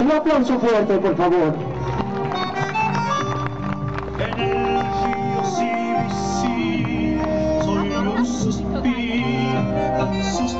Un aplauso fuerte, por favor. En el río soy un suspiro, suspiro.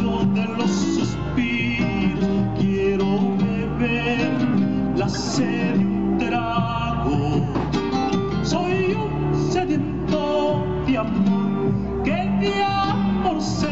de los suspiros quiero beber la sed trago soy un sediento de amor que de amor se